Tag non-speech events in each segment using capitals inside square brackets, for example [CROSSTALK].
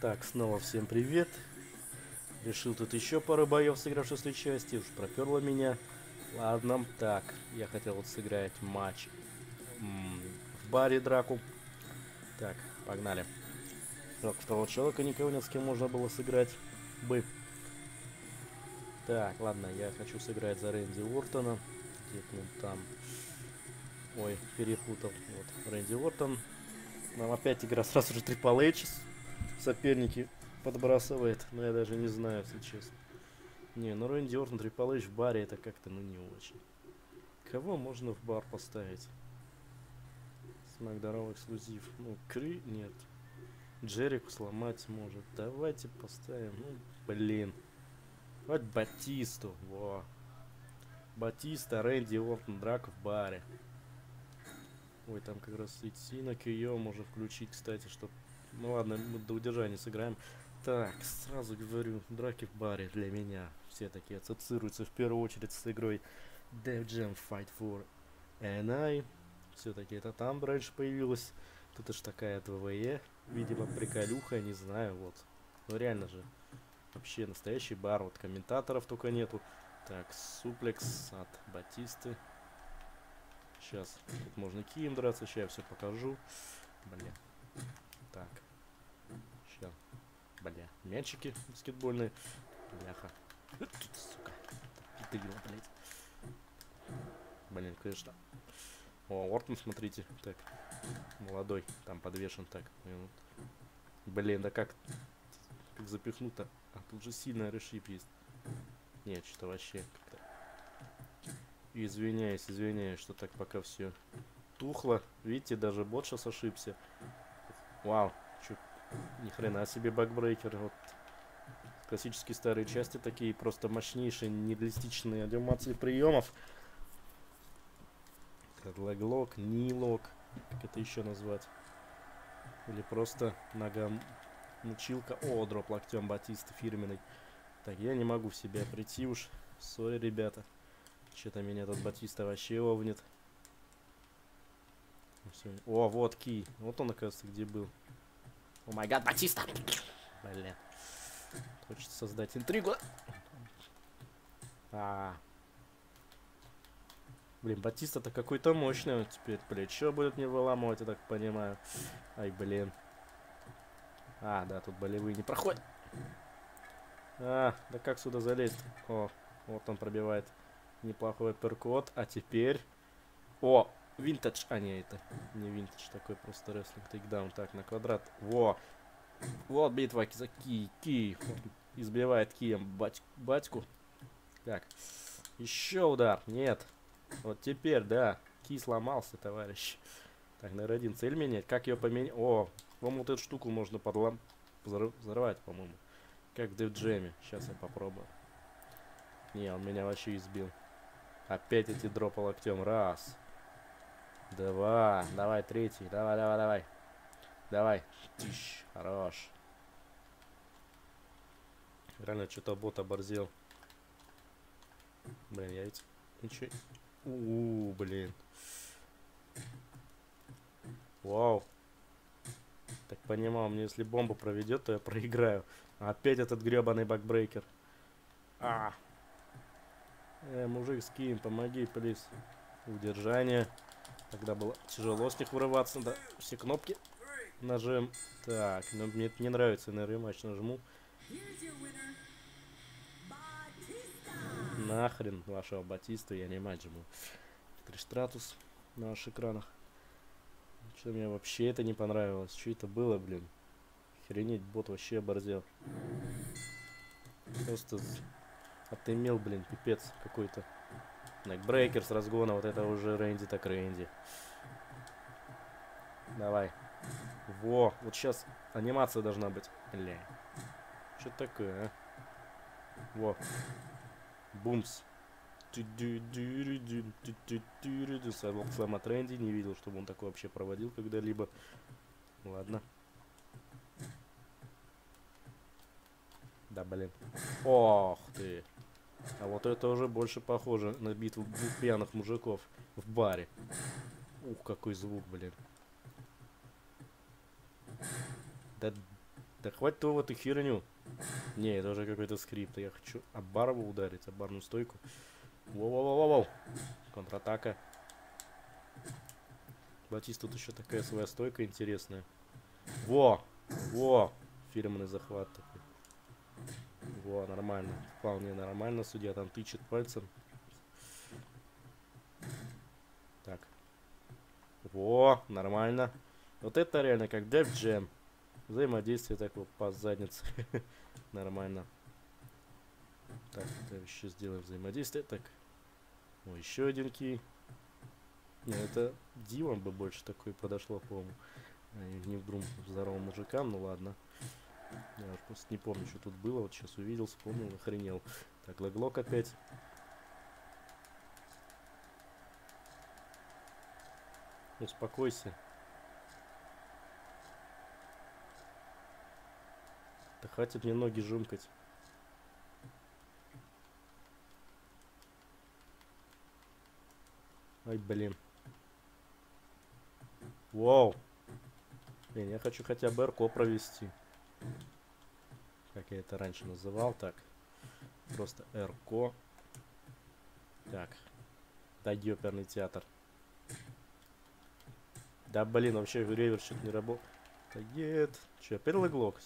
Так, снова всем привет. Решил тут еще пару боев сыграть в шестой части. Уж проперло меня. Ладно, так, я хотел вот сыграть матч в баре драку. Так, погнали. Так, второго человека никого нет, с кем можно было сыграть бы. Так, ладно, я хочу сыграть за Рэнди Уортона. Где-то там. Ой, перепутал. Вот, Рэнди Уортон. Нам опять игра сразу же Triple H соперники подбрасывает. Но я даже не знаю, если честно. Не, ну Рэнди Ортон, Трипл в баре это как-то, ну, не очень. Кого можно в бар поставить? Смакдаров эксклюзив. Ну, Кры... Нет. Джерику сломать может. Давайте поставим. Ну, блин. Вот Батисту. Во. Батиста, Рэнди Ортон, драк в баре. Ой, там как раз идти на Кио можно включить, кстати, чтобы ну ладно, мы до удержания сыграем. Так, сразу говорю, драки в баре для меня все такие ассоциируются в первую очередь с игрой Dev Jam Fight for NI. Все-таки это там раньше появилось. Тут уж такая ДВЕ, видимо, приколюха, не знаю, вот. Ну реально же, вообще настоящий бар, вот комментаторов только нету. Так, суплекс от Батисты. Сейчас, тут можно кием драться, сейчас я все покажу. Блин. Так. Сейчас. Бля. Мячики баскетбольные. Бляха. Сука. Тыгла, блядь. Блин, конечно. О, Ортон, смотрите. Так. Молодой. Там подвешен. Так. Блин, да как... Как запихнуто. А тут же сильная решип есть. Нет, что вообще как-то... Извиняюсь, извиняюсь, что так пока все тухло. Видите, даже бот сейчас ошибся. Вау, чё, ни хрена себе бакбрейкер. Вот классические старые части такие просто мощнейшие, нереалистичные анимации приемов. Леглок, нилок, как это еще назвать? Или просто нога мучилка. О, drop локтем Батиста фирменный. Так, я не могу в себя прийти уж. Sorry, ребята. Что-то меня тут Батиста вообще own ет. О, вот Ки. Вот он, оказывается, где был. Oh my God, Батиста! Блин. Хочется создать интригу. А. Блин, Батиста-то какой-то мощный он теперь. Плечо будет мне выламывать, я так понимаю. Ай, блин. А, да, тут болевые не проходят. А, да как сюда залезть? О, вот он пробивает неплохой перкот. А теперь... О, Винтаж, а не это, не винтаж, такой просто рестлинг тейкдаун. Так, на квадрат. Во! Вот битва за ки, ки. Избивает кием бать, батьку. Так, еще удар. Нет. Вот теперь, да. Ки сломался, товарищ. Так, наверное, один цель менять. Как ее поменять? О, вам вот эту штуку можно подлом... взорвать, по-моему. Как в Дэв Джеме. Сейчас я попробую. Не, он меня вообще избил. Опять эти дропы локтем. Раз. Два. Давай, третий. Давай, давай, давай. Давай. Тищ. Хорош. Реально, что-то бот оборзел. Блин, я ведь... Ничего... -у, -у блин. Вау. Так понимал, мне если бомба проведет, то я проиграю. Опять этот гребаный бакбрейкер. А. Э, мужик, скинь, помоги, плиз. Удержание. Тогда было тяжело с них вырываться. Да, все кнопки нажим. Так, но ну, мне это не нравится, на рематч нажму. Нахрен вашего Батиста, я не матч. Триштратус на ваших экранах. Что мне вообще это не понравилось. Что это было, блин? Охренеть, бот вообще оборзел. Просто отымел, блин, пипец какой-то. Некбрейкер с разгона, вот это уже Рэнди так Рэнди. Давай. Во, вот сейчас анимация должна быть. Бля. Что такое, а? Во. Бумс. Слэм от Рэнди. Не видел, чтобы он такое вообще проводил когда-либо. Ладно. Да, блин. Ох ты. А вот это уже больше похоже на битву двух пьяных мужиков в баре. Ух, какой звук, блин. Да Да хватит того эту херню. Не, это уже какой-то скрипт. Я хочу об барбу ударить, об барную стойку. Воу-воу-воу-воу. Контратака. Батист тут еще такая своя стойка интересная. Во! Во! Фирменный захват такой. Во, нормально. Вполне нормально. Судья там тычет пальцем. Так. Во, нормально. Вот это реально как Def Jam. Взаимодействие такого по заднице. [LAUGHS] нормально. Так, еще сделаем взаимодействие. Так. О, еще один кей. Не, это Дивом бы больше такой подошло, по-моему. А не вдруг здоровым мужикам, ну ладно. Я просто не помню, что тут было. Вот сейчас увидел, вспомнил, охренел. Так, леглок опять. Успокойся. Да хватит мне ноги жумкать. Ай, блин. Вау. Блин, я хочу хотя бы РКО провести. Как я это раньше называл. Так. Просто РКО. Так. Да, оперный театр. Да, блин, вообще ревер что-то не работает. Да нет. Че, опять лаглок?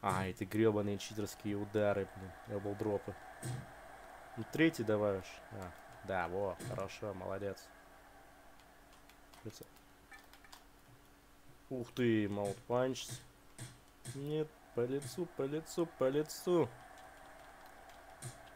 А, эти гребаные читерские удары, блин. Эблдропы. Ну, третий давай уж. А, да, во, хорошо, молодец. Ух ты, маут панч. Нет, по лицу, по лицу, по лицу.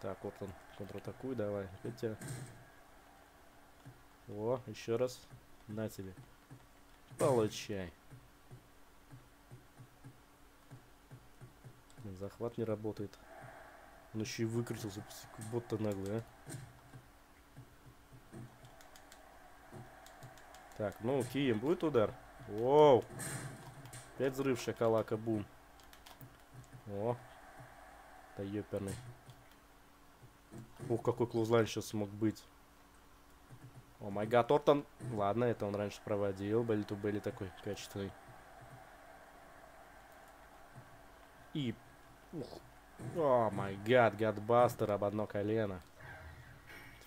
Так, вот он, контратакуй, давай. Хотя. О, еще раз. На тебе. Получай. Захват не работает. Он еще и выкрутился, будто наглый, а. Так, ну, Кием будет удар? Воу. Опять взрыв шоколака, бум. О. Да ёперный. Ух, какой clothesline сейчас смог быть. Oh my God, Ортон. Ладно, это он раньше проводил. belly to belly такой качественный. И... Ух. Oh my God, gutbuster об одно колено.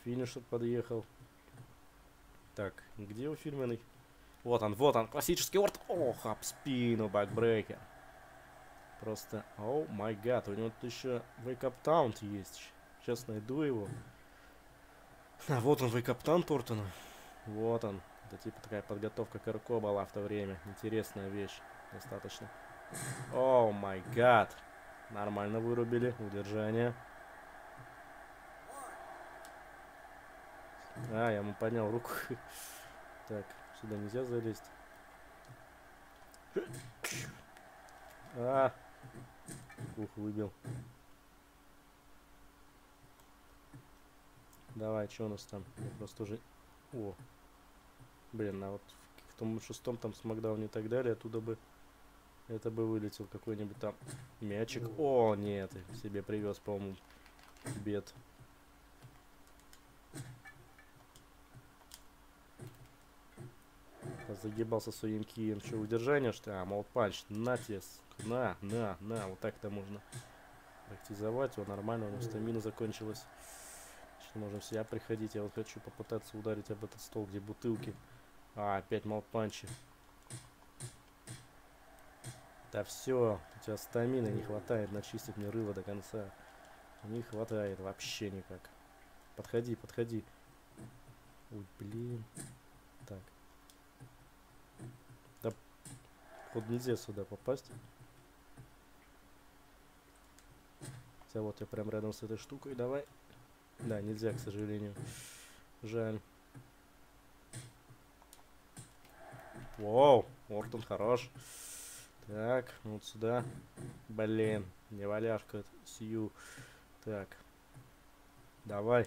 Finisher подъехал. Так, где у фирменный? Вот он, вот он, классический Ортон. Ох, об спину, backbreaker. Просто, о май гад, у него тут еще Wake Up Town есть. Сейчас найду его. А вот он, Wake Up Town Тортона. Вот он. Это типа такая подготовка к РКО была в то время. Интересная вещь. Достаточно. О май гад. Нормально вырубили. Удержание. А, я ему поднял руку. [LAUGHS] Так. Сюда нельзя залезть. А! Ух, выбил. Давай, что у нас там? Я просто уже... О! Блин, а вот в том шестом там смакдауне и так далее, оттуда бы... Это бы вылетел какой-нибудь там мячик. О, нет, себе привез, по-моему, бед. Загибался своим кием. Что, удержание, что ли? А, молот панч. На тебе, на, на, на. Вот так-то можно практизовать. Его нормально, у него стамина закончилась. Сейчас можем себя приходить. Я вот хочу попытаться ударить об этот стол, где бутылки. А, опять молот панчи. Да все, у тебя стамины не хватает начистить мне рыло до конца. Не хватает вообще никак. Подходи, подходи. Ой, блин. Так. Вот нельзя сюда попасть. Хотя вот я прям рядом с этой штукой. Давай. Да, нельзя, к сожалению. Жаль. Воу, Ортон хорош. Так, вот сюда. Блин, не валяшка сию. Так. Давай.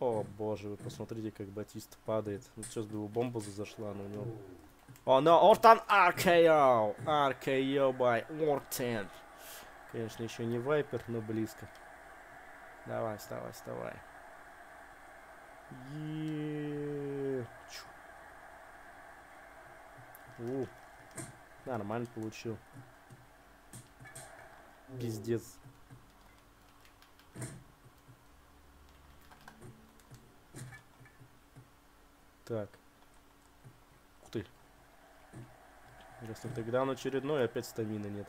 О, боже, вы посмотрите, как Батист падает. Ну, сейчас бы его бомба зашла, но у него о, но Ортон RKO. RKO by Ортен. Конечно, еще не Вайпер, но близко. Давай, вставай, вставай. Е У. Нормально получил. Пиздец. Так. Ух ты. Интересно, тогда он очередной, опять стамины нет.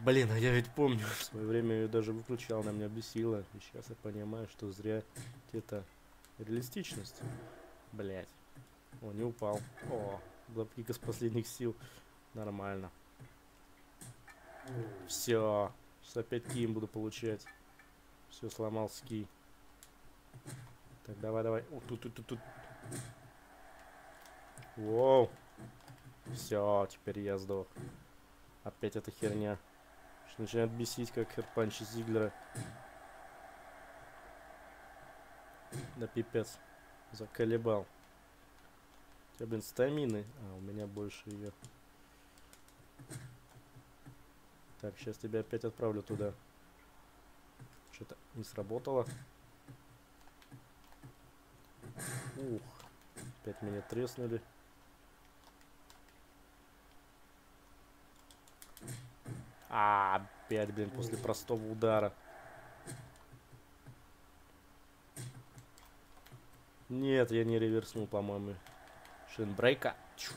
Блин, а я ведь помню, в свое время ее даже выключал, она меня бесила. И сейчас я понимаю, что зря где-то реалистичность. Блять. О, не упал. О, блапкик из последних сил. Нормально. Все. Сейчас опять кием буду получать. Все, сломал ски. Так, давай, давай. О, тут, тут, тут, тут. Воу. Все, теперь я сдох. Опять эта херня. Начинает бесить, как херпанчи Зиглера. Да пипец. Заколебал. У тебя, блин, стамины. А, у меня больше ее. Так, сейчас тебя опять отправлю туда. Что-то не сработало. Ух. Опять меня треснули. А, опять, блин, после простого удара. Нет, я не реверснул, по-моему. Шинбрейка. Чу.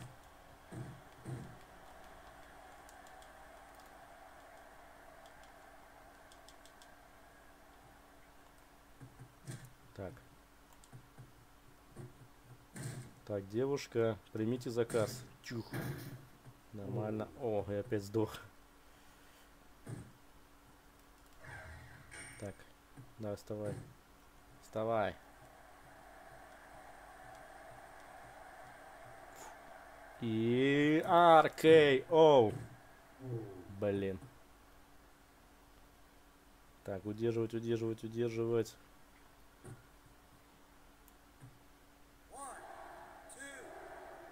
Так. Так, девушка, примите заказ. Чух. Нормально. О, я опять сдох. Так. Да, вставай. Вставай. И RKO. Блин. Так, удерживать, удерживать, удерживать.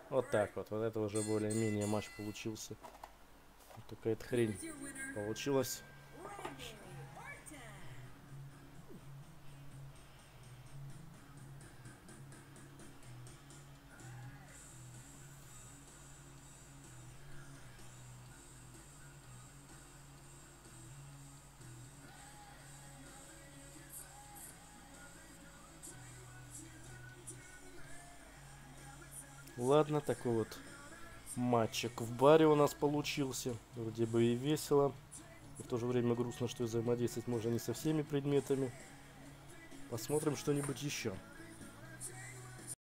Вот так вот. Вот это уже более-менее матч получился. Вот такая хрень получилась. Ладно, такой вот матчик в баре у нас получился. Вроде бы и весело. И в то же время грустно, что взаимодействовать можно не со всеми предметами. Посмотрим что-нибудь еще.